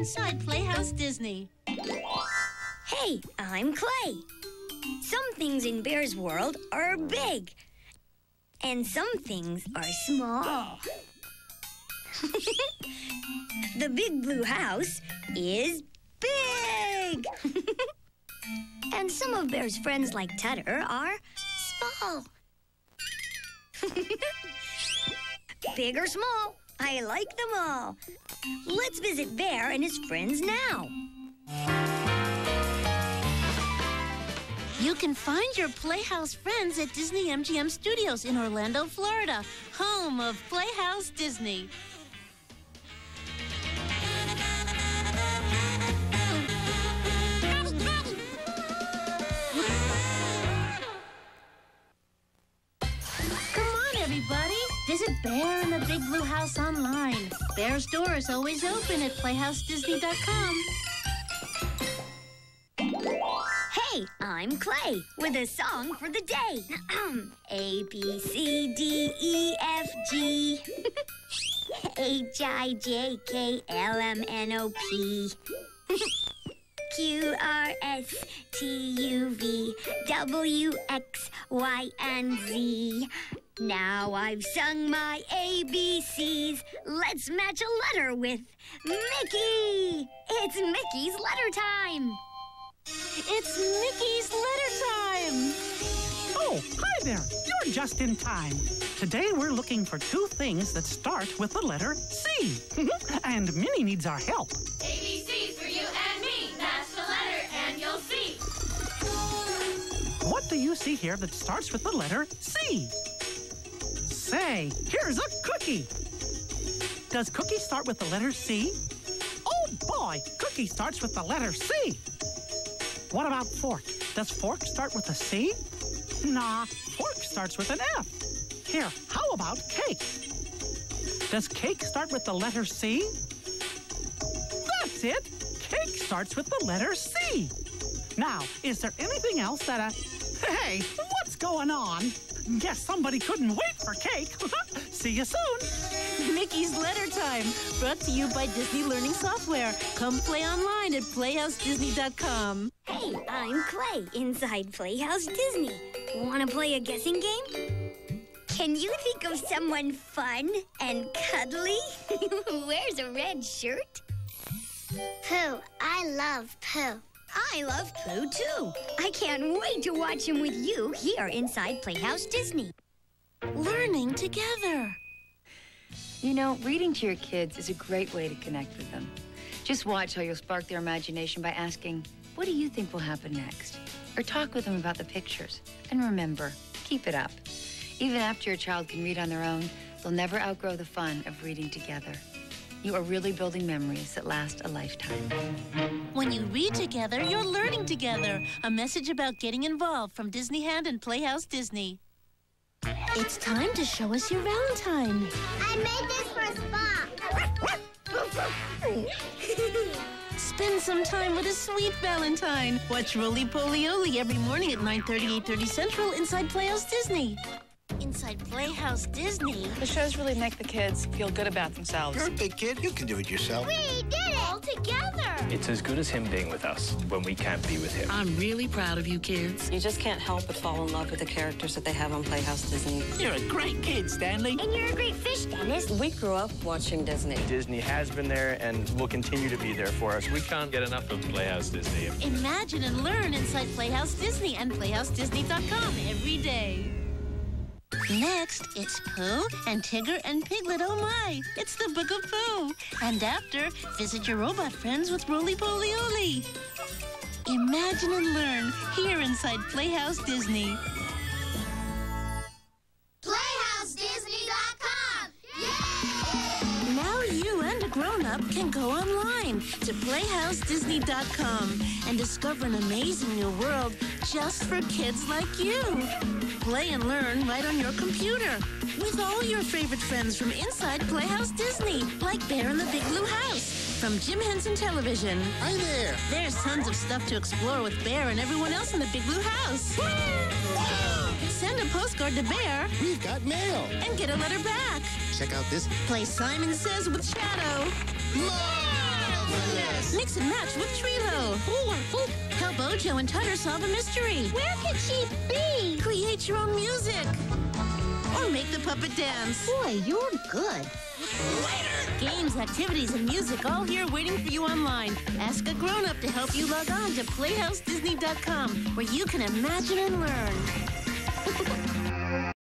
inside Playhouse Disney. Hey, I'm Clay. Some things in Bear's world are big, and some things are small. the big blue house is big. and some of Bear's friends, like Tutter, are small. big or small, I like them all. Let's visit Bear and his friends now. You can find your Playhouse friends at Disney MGM Studios in Orlando, Florida, home of Playhouse Disney. Bear in the Big Blue House online. Bear's door is always open at PlayhouseDisney.com. Hey, I'm Clay with a song for the day. A, B, C, D, E, F, G. H, I, J, K, L, M, N, O, P. Q, R, S, T, U, V, W, X, Y, and Z. Now I've sung my ABCs. Let's match a letter with Mickey. It's Mickey's letter time. It's Mickey's letter time. Oh, hi there. You're just in time. Today we're looking for two things that start with the letter C. and Minnie needs our help. ABC's for you and me. Match the letter and you'll see. What do you see here that starts with the letter C? Say, here's a cookie. Does cookie start with the letter C? Oh boy, cookie starts with the letter C. What about fork? Does fork start with a C? Nah, fork starts with an F. Here, how about cake? Does cake start with the letter C? That's it. Cake starts with the letter C. Now, is there anything else that uh Hey, what's going on? Guess somebody couldn't wait for cake. See you soon. Mickey's Letter Time, brought to you by Disney Learning Software. Come play online at PlayhouseDisney.com. Hey, I'm Clay inside Playhouse Disney. Want to play a guessing game? Can you think of someone fun and cuddly who wears a red shirt? Pooh. I love Pooh. I love Pooh too. I can't wait to watch him with you here inside Playhouse Disney. Learning together. You know, reading to your kids is a great way to connect with them. Just watch how you'll spark their imagination by asking, What do you think will happen next? Or talk with them about the pictures. And remember, keep it up. Even after your child can read on their own, they'll never outgrow the fun of reading together. You are really building memories that last a lifetime. When you read together, you're learning together. A message about getting involved from Disney Hand and Playhouse Disney. It's time to show us your Valentine. I made this for Spock. Spend some time with a sweet Valentine. Watch Rolie Polie Olie every morning at 9.30, 8.30 Central inside Playhouse Disney. Inside Playhouse Disney. The shows really make the kids feel good about themselves. You're a big kid. You can do it yourself. We did it all together. It's as good as him being with us when we can't be with him. I'm really proud of you kids. You just can't help but fall in love with the characters that they have on Playhouse Disney. You're a great kid, Stanley. And you're a great fish, Dennis. We grew up watching Disney. Disney has been there and will continue to be there for us. We can't get enough of Playhouse Disney. Imagine and learn inside Playhouse Disney and PlayhouseDisney.com every day. Next, it's Pooh and Tigger and Piglet. Oh my! It's the Book of Pooh. And after, visit your robot friends with Rolie Polie Olie. Imagine and learn here inside Playhouse Disney. PlayhouseDisney.com. Now you and a grown-up can go online to PlayhouseDisney.com and discover an amazing new world just for kids like you. Play and learn right on your computer with all your favorite friends from inside Playhouse Disney, like Bear in the Big Blue House from Jim Henson Television. Hi there. There's tons of stuff to explore with Bear and everyone else in the Big Blue House. Send a postcard to Bear We've got mail. and get a letter back. Check out this. Play Simon Says with Shadow. Marvelous! Mix and match with Treelo. Help Ojo and Tutter solve a mystery. Where could she be? Create your own music. Or make the puppet dance. Boy, you're good. Later! Games, activities, and music all here waiting for you online. Ask a grown-up to help you log on to PlayhouseDisney.com, where you can imagine and learn.